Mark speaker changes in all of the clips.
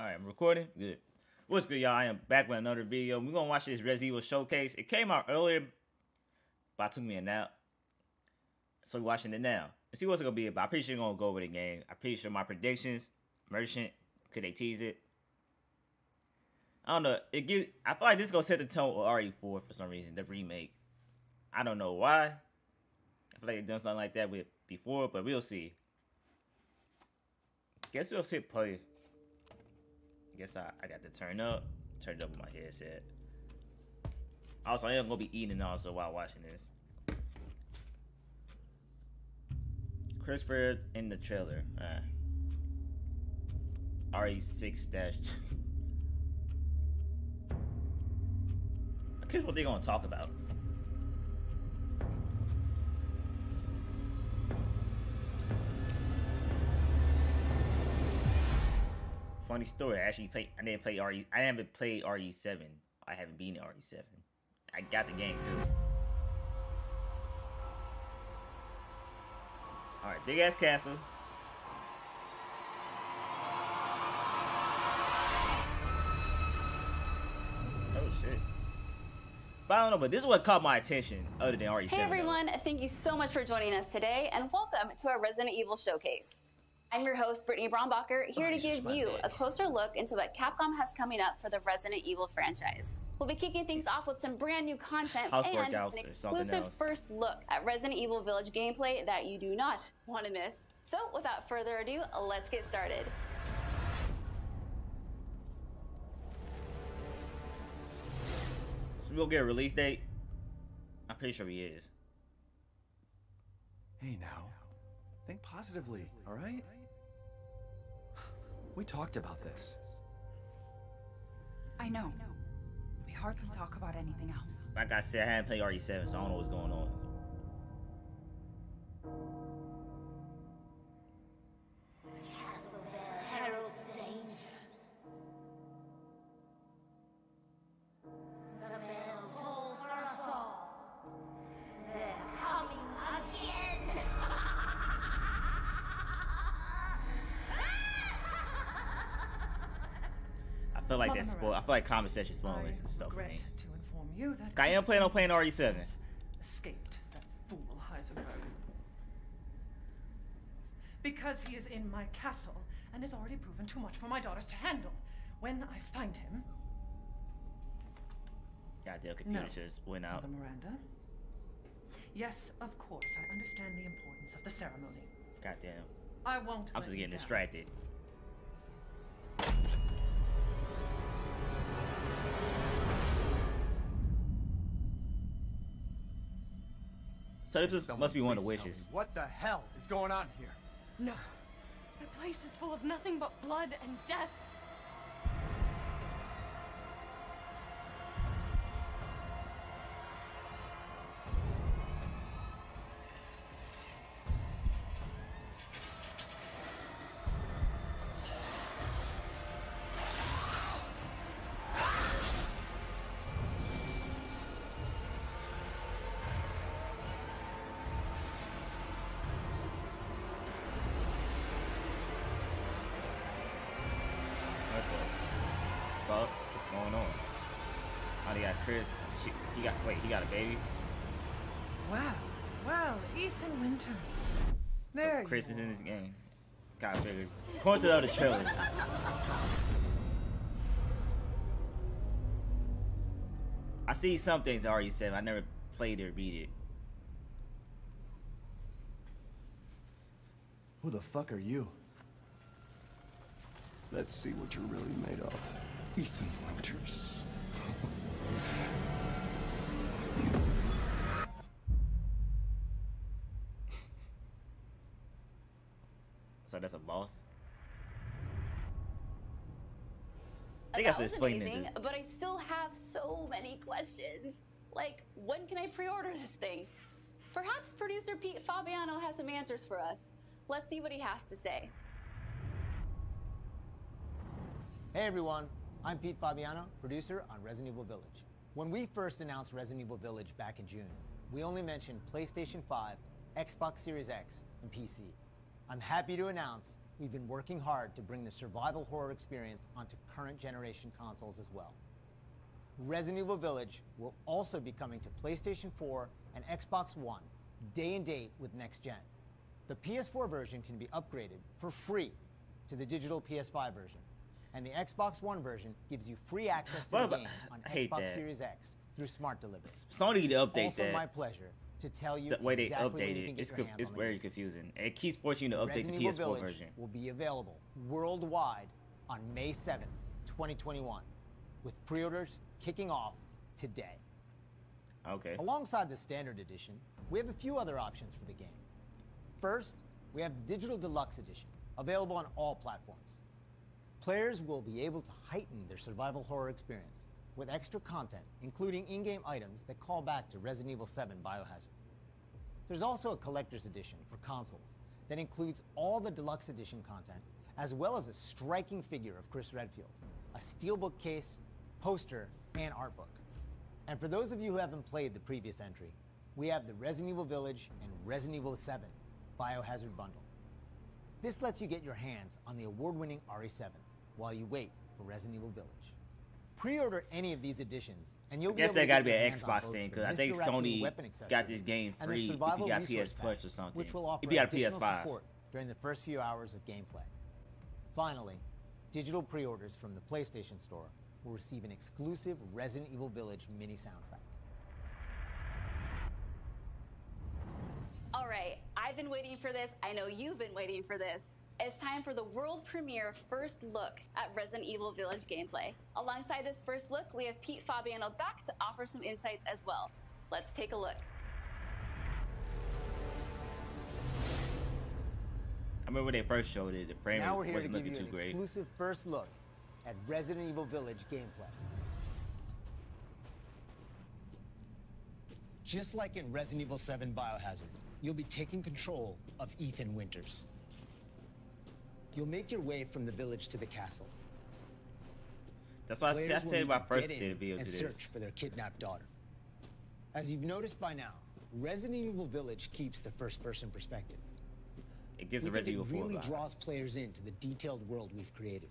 Speaker 1: All right, I'm recording. Good. What's good, y'all? I am back with another video. We're gonna watch this Resident Evil showcase. It came out earlier, but I took me a nap, so we're watching it now. Let's see what's gonna be about. I'm pretty sure gonna go over the game. I'm pretty sure my predictions. Merchant, could they tease it? I don't know. It gives. I feel like this is gonna set the tone with RE4 for some reason. The remake. I don't know why. I feel like they've done something like that with before, but we'll see. Guess we'll sit play. Guess I, I got to turn up. Turn it up with my headset. Also, I am gonna be eating also while watching this. Christopher in the trailer. Uh, RE6 dash two. I'm curious what they're gonna talk about. Funny story. I actually played. I didn't play RE. I haven't played RE7. I haven't been in RE7. I got the game too. All right, big ass castle. Oh shit. But I don't know, but this is what caught my attention other than RE7.
Speaker 2: Hey
Speaker 1: though.
Speaker 2: everyone, thank you so much for joining us today and welcome to our Resident Evil Showcase. I'm your host, Brittany Brombacher, here
Speaker 1: Oh,
Speaker 2: to give you
Speaker 1: bad.
Speaker 2: a closer look into what Capcom has coming up for the Resident Evil franchise. We'll be kicking things off with some brand new content
Speaker 1: Housework
Speaker 2: and an exclusive first look at Resident Evil Village gameplay that you do not want to miss. So, without further ado, let's get started.
Speaker 1: So we'll get a release date. I'm pretty sure he is.
Speaker 3: Hey now, think positively, all right? We talked about this.
Speaker 4: I know. We hardly talk about anything else.
Speaker 1: Like I said, I haven't played RE7, so I don't know what's going on. Feel like that's spoil. I feel like comment section spoiling
Speaker 5: I
Speaker 1: and stuff for me.
Speaker 5: to inform you that
Speaker 1: I am planning on playing RE7.
Speaker 5: Escaped that fool Heisenberg. Because he is in my castle and has already proven too much for my daughters to handle. When I find him,
Speaker 1: Goddamn computer
Speaker 5: No.
Speaker 1: just went out.
Speaker 5: Mother Miranda. Yes, of course, I understand the importance of the ceremony.
Speaker 1: Goddamn.
Speaker 5: I won't.
Speaker 1: I'm just getting
Speaker 5: down.
Speaker 1: So this
Speaker 3: Someone
Speaker 1: must be one of the wishes.
Speaker 3: me What the hell is going on here?
Speaker 4: No. The place is full of nothing but blood and death.
Speaker 1: They got Chris. She, he got wait. He got a baby.
Speaker 5: Wow, well, Ethan Winters.
Speaker 1: So
Speaker 5: There
Speaker 1: Chris is in this game. Got figured. According to the other trailers. I see some things that RE7. I never played or beat it.
Speaker 3: Who the fuck are you?
Speaker 6: Let's see what you're really made of. Ethan Winters.
Speaker 1: So that's a boss. Uh, I
Speaker 2: That
Speaker 1: think I should
Speaker 2: was
Speaker 1: explain
Speaker 2: amazing,
Speaker 1: it.
Speaker 2: but I still have so many questions. Like, when can I pre-order this thing? Perhaps producer Pete Fabiano has some answers for us. Let's see what he has to say.
Speaker 7: Hey everyone, I'm Pete Fabiano, producer on Resident Evil Village. When we first announced Resident Evil Village back in June, we only mentioned PlayStation 5, Xbox Series X, and PC. I'm happy to announce we've been working hard to bring the survival horror experience onto current generation consoles as well. Resident Evil Village will also be coming to PlayStation 4 and Xbox One day and date with next gen. The PS4 version can be upgraded for free to the digital PS5 version, and the Xbox One version gives you free access to the game on Xbox
Speaker 1: that.
Speaker 7: Series X through Smart Delivery.
Speaker 1: Sony need to update
Speaker 7: also
Speaker 1: that.
Speaker 7: my pleasure to tell you
Speaker 1: the way they
Speaker 7: exactly
Speaker 1: update it, it's it's very confusing. It keeps forcing you to update
Speaker 7: Resident
Speaker 1: the
Speaker 7: Evil
Speaker 1: PS4
Speaker 7: Village
Speaker 1: version.
Speaker 7: will be available worldwide on May 7th, 2021, with pre-orders kicking off today.
Speaker 1: Okay.
Speaker 7: Alongside the standard edition, we have a few other options for the game. First, we have the Digital Deluxe Edition, available on all platforms. Players will be able to heighten their survival horror experience with extra content, including in-game items that call back to Resident Evil 7 Biohazard. There's also a collector's edition for consoles that includes all the deluxe edition content, as well as a striking figure of Chris Redfield, a steelbook case, poster, and art book. And for those of you who haven't played the previous entry, we have the Resident Evil Village and Resident Evil 7 Biohazard Bundle. This lets you get your hands on the award-winning RE7 while you wait for Resident Evil Village. Pre-order any of these editions, and you'll
Speaker 1: I
Speaker 7: be
Speaker 1: guess
Speaker 7: able
Speaker 1: that got to be an Xbox thing because I think Sony got this game free if you got PS Plus
Speaker 7: pack,
Speaker 1: or something.
Speaker 7: Which will offer
Speaker 1: if you got
Speaker 7: additional
Speaker 1: PS5.
Speaker 7: support during the first few hours of gameplay. Finally, digital pre-orders from the PlayStation Store will receive an exclusive Resident Evil Village mini soundtrack.
Speaker 2: All right, I've been waiting for this. I know you've been waiting for this. It's time for the world premiere first look at Resident Evil Village gameplay. Alongside this first look, we have Pete Fabiano back to offer some insights as well. Let's take a look.
Speaker 1: I remember when they first showed it, the frame
Speaker 7: now we're here to
Speaker 1: wasn't
Speaker 7: give you
Speaker 1: looking
Speaker 7: an
Speaker 1: great.
Speaker 7: exclusive first look at Resident Evil Village gameplay. Just like in Resident Evil 7 Biohazard, you'll be taking control of Ethan Winters. You'll make your way from the village to the castle.
Speaker 1: That's why I, said- I said when I first did a video to this.
Speaker 7: search for their kidnapped daughter. As you've noticed by now, Resident Evil Village keeps the first-person perspective.
Speaker 1: It gives
Speaker 7: We
Speaker 1: a Resident Evil 4
Speaker 7: really draws players into the detailed world we've created.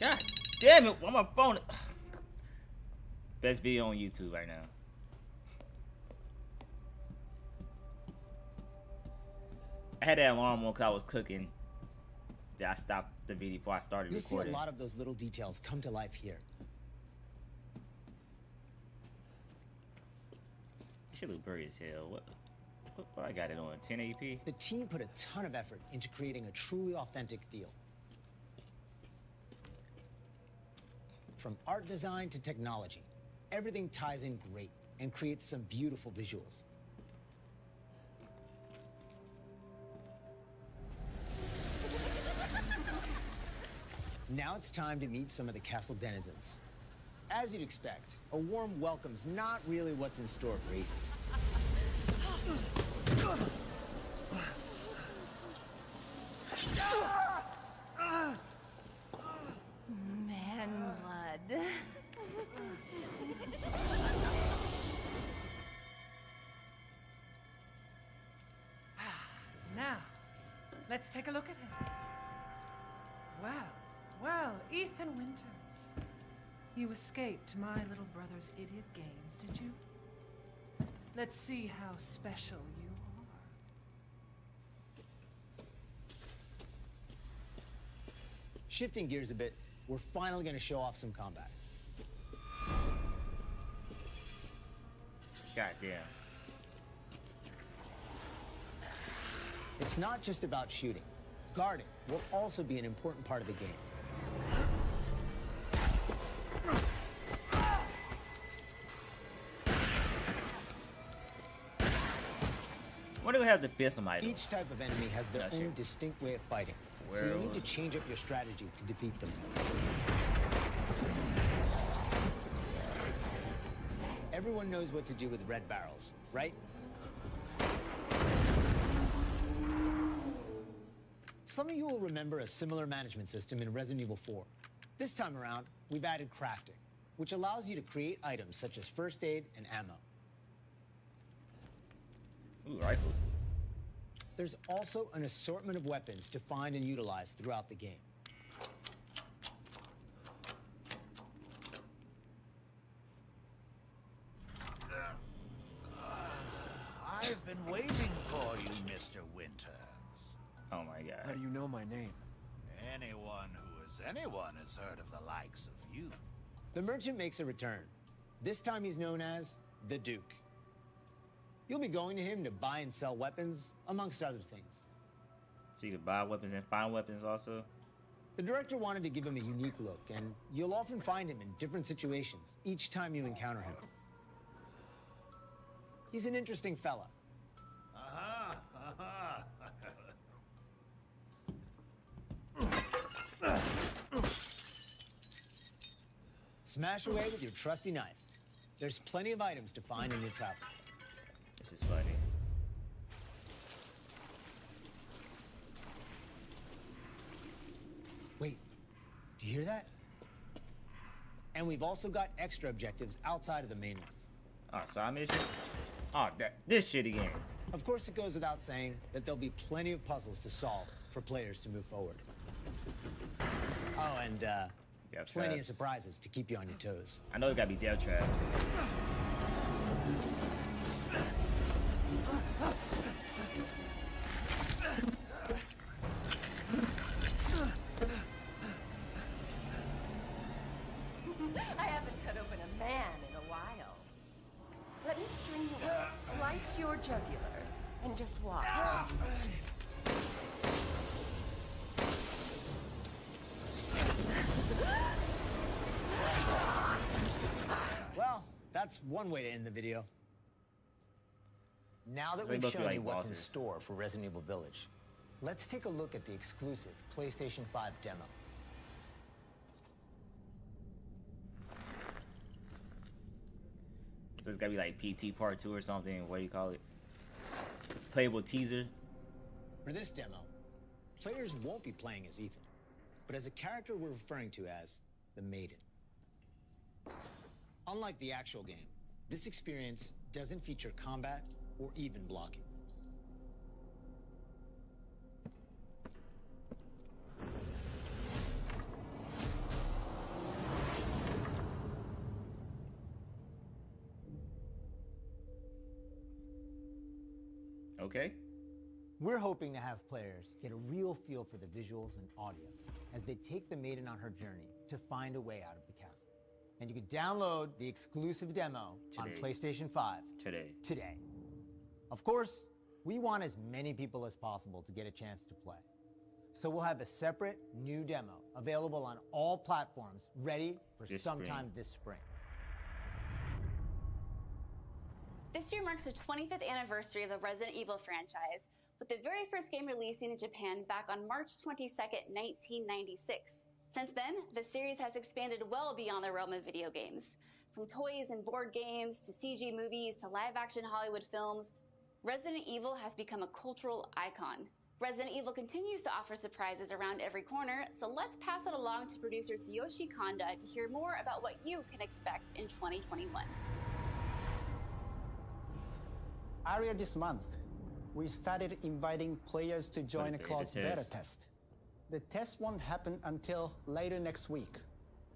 Speaker 1: God damn it! On my phone. Best video on YouTube right now. I had that alarm on because I was cooking. I stopped the video before I started
Speaker 7: You'll see a lot of those little details come to life here.
Speaker 1: It should look blurry as hell. What, what, what I got it on? 1080p?
Speaker 7: The team put a ton of effort into creating a truly authentic feel. From art design to technology, everything ties in great and creates some beautiful visuals. Now it's time to meet some of the castle denizens. As you'd expect, a warm welcome's not really what's in store for Ethan.
Speaker 4: Man blood.
Speaker 5: Ah, now, let's take a look at him. Well, well, Ethan Winters. You escaped my little brother's idiot games, did you? Let's see how special you are.
Speaker 7: Shifting gears a bit, we're finally going to show off some combat.
Speaker 1: God damn.
Speaker 7: It's not just about shooting. Guarding will also be an important part of the game.
Speaker 1: If we have some items.
Speaker 7: Each type of enemy has their own
Speaker 1: sure.
Speaker 7: distinct way of fighting, so you need to change up your strategy to defeat them. Everyone knows what to do with red barrels, right? Some of you will remember a similar management system in Resident Evil 4. This time around, we've added crafting, which allows you to create items such as first aid and ammo.
Speaker 1: Ooh, rifles.
Speaker 7: There's also an assortment of weapons to find and utilize throughout the game.
Speaker 8: I've been waiting for you, Mr. Winters.
Speaker 1: Oh my god.
Speaker 3: How do you know my name?
Speaker 8: Anyone who is anyone has heard of the likes of you.
Speaker 7: The merchant makes a return. This time he's known as the Duke. You'll be going to him to buy and sell weapons, amongst other things.
Speaker 1: So you could buy weapons and find weapons also.
Speaker 7: The director wanted to give him a unique look, and you'll often find him in different situations each time you encounter him. He's an interesting fella.
Speaker 8: Aha! Aha!
Speaker 7: Smash away with your trusty knife. There's plenty of items to find in your travels.
Speaker 1: Is funny.
Speaker 7: Wait, do you hear that? And we've also got extra objectives outside of the main ones.
Speaker 1: Oh, side missions? Oh, that this shit again.
Speaker 7: Of course, it goes without saying that there'll be plenty of puzzles to solve for players to move forward. Oh, and uh, plenty
Speaker 1: traps.
Speaker 7: of surprises to keep you on your toes.
Speaker 1: I know it gotta be death traps.
Speaker 4: I haven't cut open a man in a while. Let me string you up, slice your jugular, and just walk.
Speaker 7: Well, that's one way to end the video. Now that
Speaker 1: So
Speaker 7: we've shown
Speaker 1: like
Speaker 7: you what's in store for Resident Evil Village, let's take a look at the exclusive PlayStation 5 demo.
Speaker 1: So it's gotta be like PT Part Two or something. What do you call it? Playable teaser.
Speaker 7: For this demo, players won't be playing as Ethan, but as a character we're referring to as the Maiden. Unlike the actual game, this experience doesn't feature combat or even blocking.
Speaker 1: Okay.
Speaker 7: We're hoping to have players get a real feel for the visuals and audio as they take the maiden on her journey to find a way out of the castle. And you can download the exclusive demo on PlayStation 5
Speaker 1: Today.
Speaker 7: today. Of course, we want as many people as possible to get a chance to play. So we'll have a separate new demo available on all platforms ready for
Speaker 1: This
Speaker 7: sometime
Speaker 1: spring.
Speaker 7: this spring.
Speaker 2: This year marks the 25th anniversary of the Resident Evil franchise, with the very first game releasing in Japan back on March 22nd, 1996. Since then, the series has expanded well beyond the realm of video games. From toys and board games to CG movies to live action Hollywood films, Resident Evil has become a cultural icon. Resident Evil continues to offer surprises around every corner, so let's pass it along to producer Tsuyoshi Kanda to hear more about what you can expect in 2021.
Speaker 9: Earlier this month, we started inviting players to join a
Speaker 1: beta
Speaker 9: closed beta
Speaker 1: test.
Speaker 9: test. The test won't happen until later next week,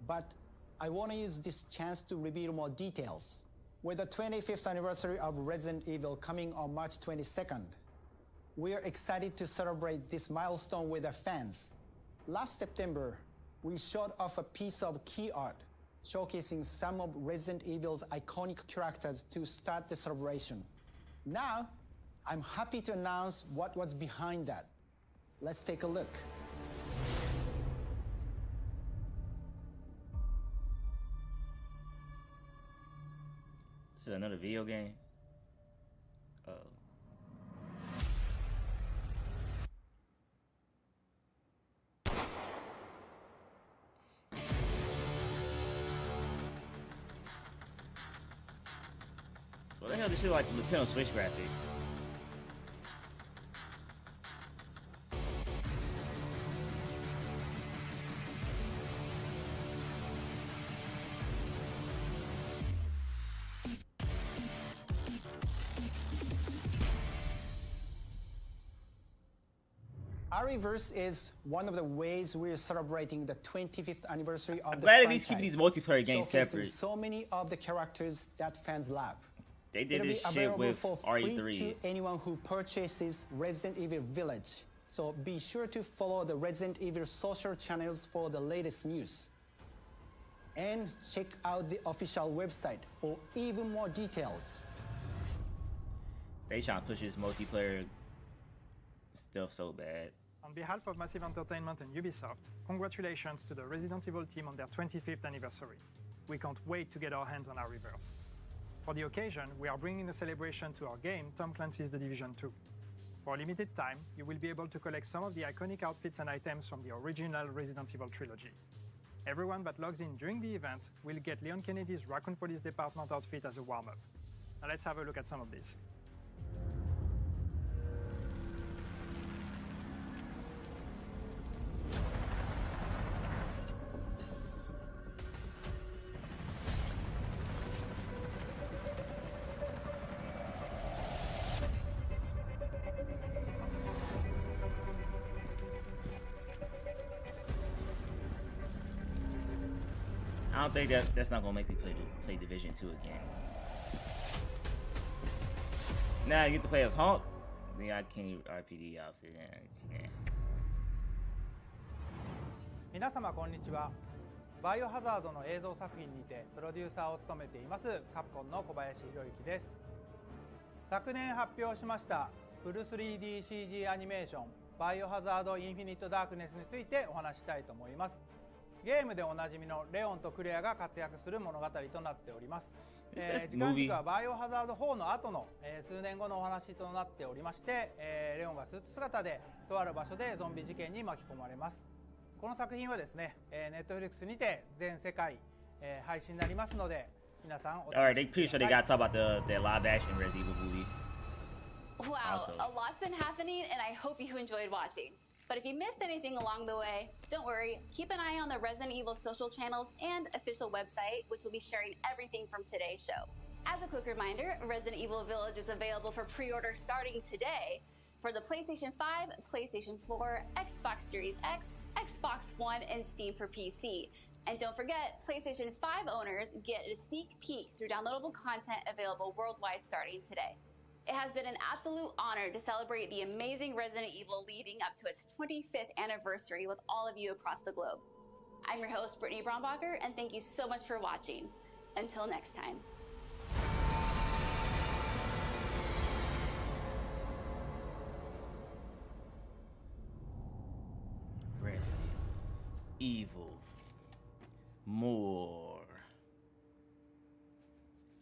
Speaker 9: but I want to use this chance to reveal more details. With the 25th anniversary of Resident Evil coming on March 22nd, we are excited to celebrate this milestone with our fans. Last September, we showed off a piece of key art showcasing some of Resident Evil's iconic characters to start the celebration. Now, I'm happy to announce what was behind that. Let's take a look.
Speaker 1: This is another video game. Uh. Oh. What the hell? This shit like the Nintendo Switch graphics.
Speaker 9: Re:Verse is one of the ways we're celebrating the 25th anniversary of
Speaker 1: I'm
Speaker 9: the
Speaker 1: glad at least keeping these multiplayer games
Speaker 9: showcasing
Speaker 1: separate.
Speaker 9: So many of the characters that fans love.
Speaker 1: They did
Speaker 9: It'll
Speaker 1: this shit with
Speaker 9: for
Speaker 1: RE3.
Speaker 9: to anyone who purchases Resident Evil Village. So be sure to follow the Resident Evil social channels for the latest news. And check out the official website for even more details.
Speaker 1: They trying to push this multiplayer stuff so bad.
Speaker 10: On behalf of Massive Entertainment and Ubisoft, congratulations to the Resident Evil team on their 25th anniversary. We can't wait to get our hands on Re:Verse. For the occasion, we are bringing a celebration to our game, Tom Clancy's The Division 2. For a limited time, you will be able to collect some of the iconic outfits and items from the original Resident Evil trilogy. Everyone that logs in during the event will get Leon Kennedy's Raccoon Police Department outfit as a warm-up. Now let's have a look at some of these.
Speaker 1: I don't think that that's not gonna make me play play Division Two again. Now I get to play as Hulk. Then I can't RPD outfit. Yeah,
Speaker 11: 皆様こんにちはバイオハザードの映像作品にてプロデューサーを務めていますカプコンの小林博之です昨年発表しましたフル 3DCG アニメーションバイオハザードインフィニットダークネスについてお話したいと思いますゲームでおなじみのレオンとクレアが活躍する物語となっております、えー、時間はバイオハザード4の後の、えー、数年後のお話となっておりまして、えー、レオンがス姿でとある場所でゾンビ事件に巻き込まれます。この作品はですね、えー、ネットフリックスにて全世界、えー、配信になりますので皆さんお
Speaker 2: Wow, a lot's been グ and I hope you enjoyed watching. But if you missed anything along the way, don't worry. Keep an eye on the Resident Evil social channels and official website, which will be sharing everything from today's show. As a quick reminder, Resident Evil Village is available for pre order starting today for the PlayStation 5, PlayStation 4, Xbox Series X, Xbox One, and Steam for PC. And don't forget, PlayStation 5 owners get a sneak peek through downloadable content available worldwide starting today. It has been an absolute honor to celebrate the amazing Resident Evil leading up to its 25th anniversary with all of you across the globe. I'm your host, Brittany Brombacher, and thank you so much for watching. Until next time.
Speaker 1: Resident Evil. More.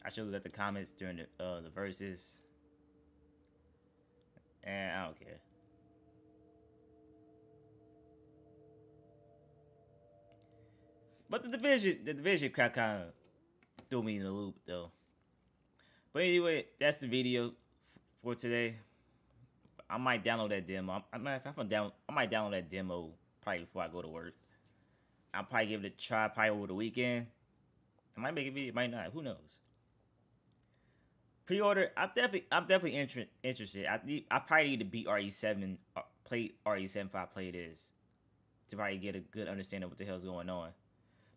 Speaker 1: I should look at the comments during the uh, the verses. And I don't care. But the division, the division kind of threw me in the loop though. But anyway, that's the video for today. I might download that demo. I might, if I'm down, I might download that demo probably before I go to work. I'll probably give it a try probably over the weekend. I might make a video, might not. Who knows? Pre-order. I'm definitely, I'm definitely inter- interested. I need, I probably need to beat RE7, uh, play RE7 5 play this to probably get a good understanding of what the hell's going on.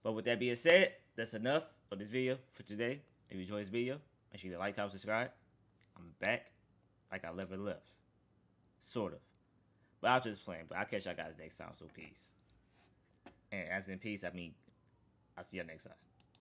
Speaker 1: But with that being said, that's enough of this video for today. If you enjoyed this video, make sure you like, comment, subscribe. I'm back like I never left. Sort of. But I was just playing. But I'll catch y'all guys next time. So peace. And as in peace, I mean, I'll see y'all next time.